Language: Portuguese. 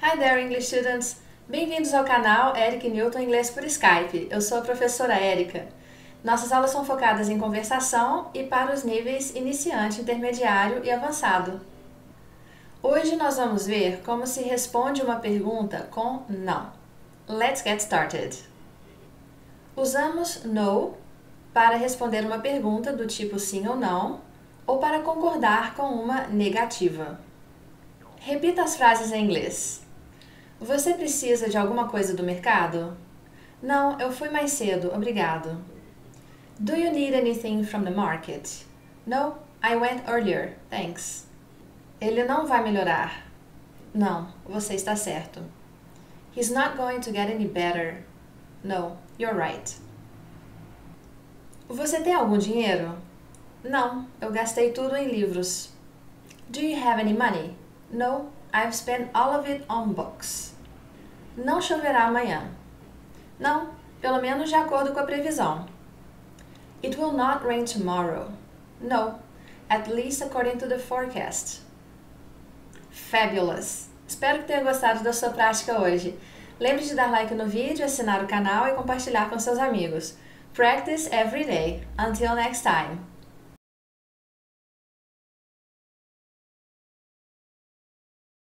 Hi there, English students! Bem-vindos ao canal Eric Newton Inglês por Skype. Eu sou a professora Érica. Nossas aulas são focadas em conversação e para os níveis iniciante, intermediário e avançado. Hoje nós vamos ver como se responde uma pergunta com não. Let's get started. Usamos no para responder uma pergunta do tipo sim ou não, ou para concordar com uma negativa. Repita as frases em inglês. Você precisa de alguma coisa do mercado? Não, eu fui mais cedo, obrigado. Do you need anything from the market? No, I went earlier, thanks. Ele não vai melhorar. Não, você está certo. He's not going to get any better. No, you're right. Você tem algum dinheiro? Não, eu gastei tudo em livros. Do you have any money? No, I've spent all of it on books. Não choverá amanhã. Não, pelo menos de acordo com a previsão. It will not rain tomorrow. No, at least according to the forecast. Fabulous! Espero que tenha gostado da sua prática hoje. Lembre de dar like no vídeo, assinar o canal e compartilhar com seus amigos. Practice every day. Until next time!